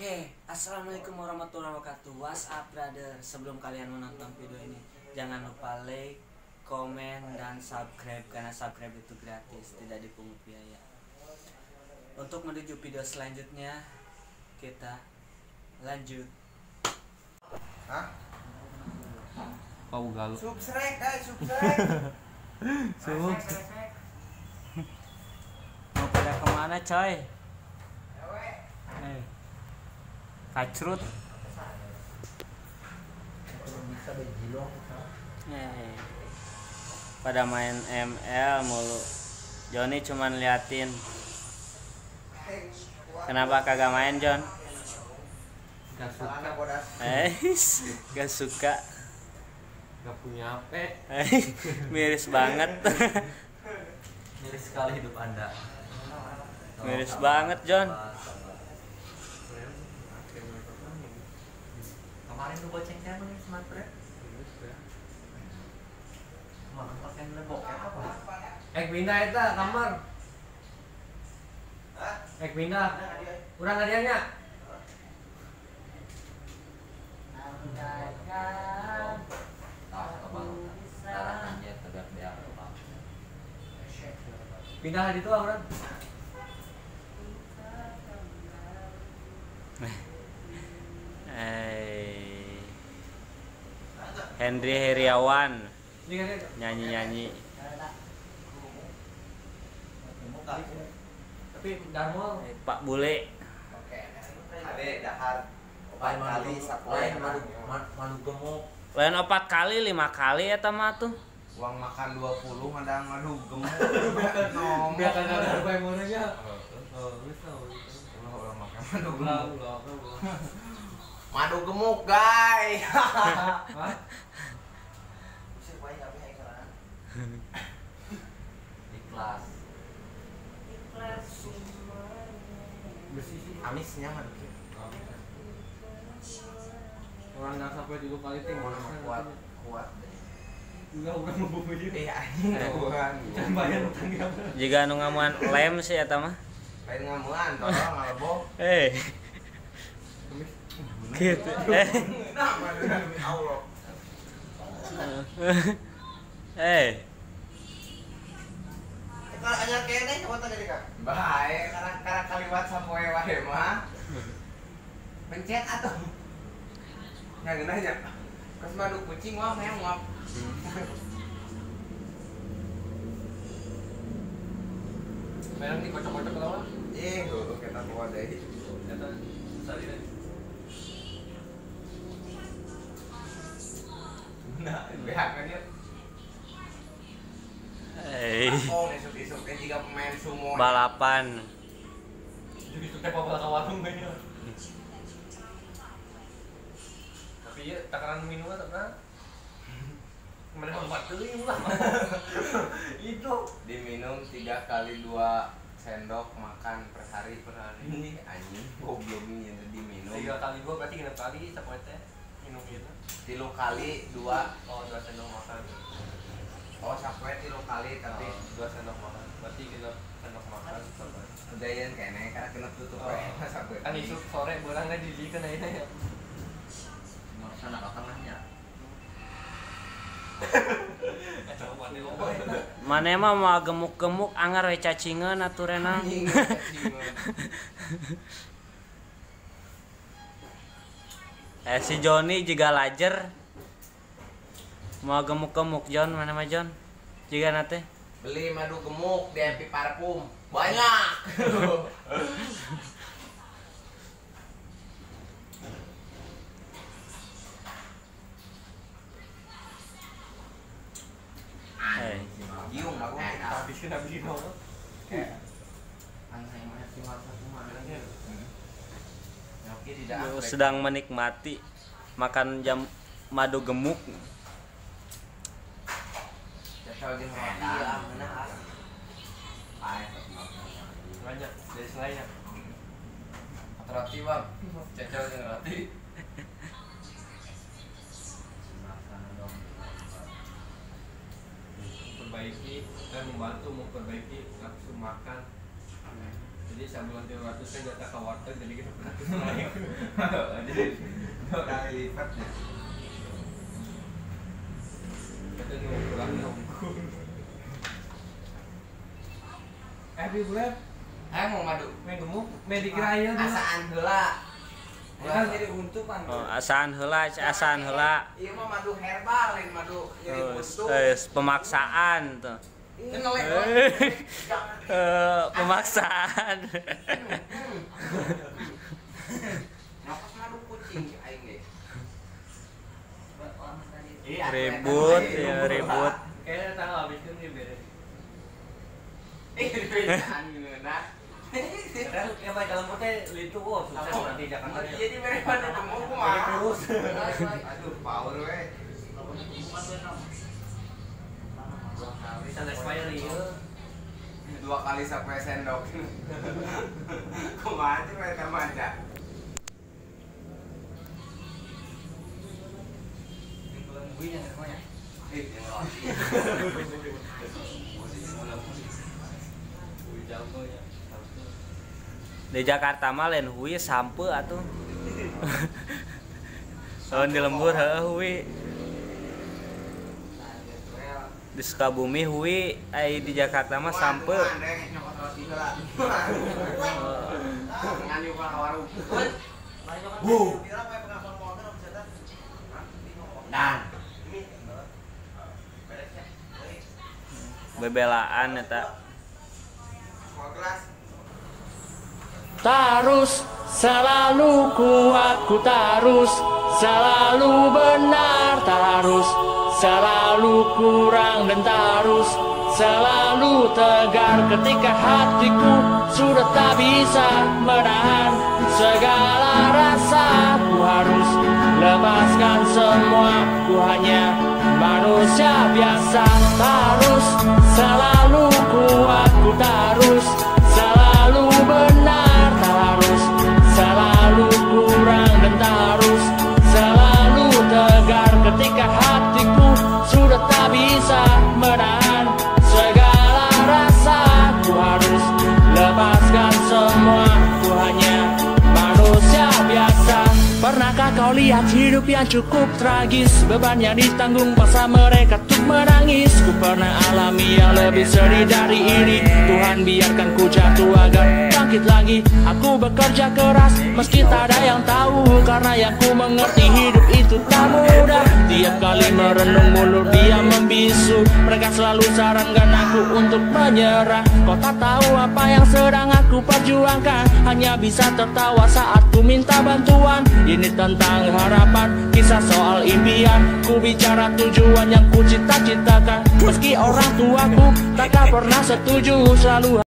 Oke, assalamualaikum warahmatullahi wabarakatuh. What's up, brother? Sebelum kalian menonton video ini, jangan lupa like, komen, dan subscribe karena subscribe itu gratis, tidak dipungut biaya. Untuk menuju video selanjutnya, kita lanjut. Hah? Pau galuh. Subsrek, guys, subsrek. Sub. Mau pada ke mana, coy? Eh, kacrut. berjilong. Eh, pada main ML mulu. Joni cuman liatin. Kenapa kagak main, John? Gak suka. Eh, gak suka. gak punya HP. Eh, miris banget. Miris sekali hidup anda. miris banget, John. Nebok ya apa? Kamar. Eh pindah. Urang hadiahnya. Pindah di itu orang. Henry Heriawan Ini dia. nyanyi-nyanyi. Tapi Darmo Eh, Pak Bule. Ade dahar empat kali lain madu madu- madu gemuk. Lain opat kali, lima kali ya mah tuh. Uang makan 20 madang madu gemuk. Ngomong. Biar kan ada apa yang mananya. Oh, tahu. Ulah makan madu gemuk. Madu gemuk, guys. Ikhlas. Madu. Orang nggak sampai dulu kali ting. Kuat, kuat. Mau Eh anjing Tuhan. Jangan bayar utangnya. Jika anu ngamuan lem sih ya mah. Pengen ngamuan, tolong ngalebok. Eh, gitu. Eh, Nah, eh. Kalau anyar kene kak. Baik, karena karena kalimat sapoe wae mah. Pencet atau yang nanya. Kas madu kucing wah mah nguap. Memang dikocok-kocok lawan. Eh, lu kita keluar dari. Kata sari deh. Nah, behak kan dia. Eh, Oh, esuk-esuk kan jika pemain sumo. balapan. Jadi itu teh bawa ke warung kayaknya. Tapi ya takaran minumnya tak. Kemarin empat tuh lah. Itu. Diminum tiga kali dua sendok makan per hari per hari. Ini anjing gobloknya diminum. Tiga kali gua berarti genap kali sampai teh minum gitu. Tilu kali dua. Oh dua sendok makan. Oh, sampai tilu kali tapi Oh, dua sendok makan. Berarti genap sendok makan. udayan kene karena kena tutup Oh. sampai. Kan isu sore bulan nggak jadi kan ya. sana ke tengahnya. Kacau banget loba ya. Mana mah mau gemuk-gemuk anggar we cacingeun aturena. Cacingan. Eh si Joni juga lajer. Mau gemuk-gemuk John mana mah John? Jika nate. Beli madu gemuk di Happy Parfum. Banyak. Giung aku. Habisin habisin. Kayak. Yo, upgrade. sedang menikmati makan jam madu gemuk. Ya, Banyak bang. Memperbaiki dan membantu memperbaiki nafsu makan. Jadi sebulan tiga ratus saya jatah ke warteg jadi kita gratis naik jadi dua kali lipatnya eh bi bulan eh mau madu main gemuk main dikiranya dulu asaan heula Ya kan jadi untuk kan. Iya. Oh, asaan heula, asaan heula. Iya mah madu herbal, lain madu jadi Oh, untuk. eh, pemaksaan tuh. Ini ngelek Eh, pemaksaan. Nafas madu kucing aing ge. Ribut, ya ribut. kayaknya tahu habis itu nih beres Padahal yang baik dalam itu oh sukses nanti Jakarta ya. Jadi mere pada temu kumaha. Terus. Power we. Ya. Dua kali sampai sendok. Kumaha sih mereka manja roti. Di Jakarta mah lain hui sampe atuh. Lawan di lembur heuh hui. Di Sukabumi hui, ai di Jakarta mah sampe. Bu. Dan Bebelaan eta. Mau gelas. Tarus selalu kuat ku tarus. Selalu benar tarus. Selalu kurang dan tarus. Selalu tegar ketika hatiku sudah tak bisa menahan. Segala rasa ku harus lepaskan semua. Ku hanya manusia biasa. Tarus selalu kuat hidup yang cukup tragis Beban yang ditanggung paksa mereka tuh menangis. Ku pernah alami yang lebih sedih dari ini. Tuhan biarkan ku jatuh agar bangkit lagi. Aku bekerja keras meski tak ada yang tahu. Karena yang ku mengerti hidup itu tak mudah. Tiap kali merenung mulut dia membisu. Mereka selalu sarankan aku untuk menyerah. Kau tak tahu apa yang sedang aku perjuangkan. Hanya bisa tertawa saat ku minta bantuan. Ini tentang harapan, kisah soal impian. Ku bicara tujuan yang ku cita-citakan. Meski orang tuaku tak pernah setuju Selalu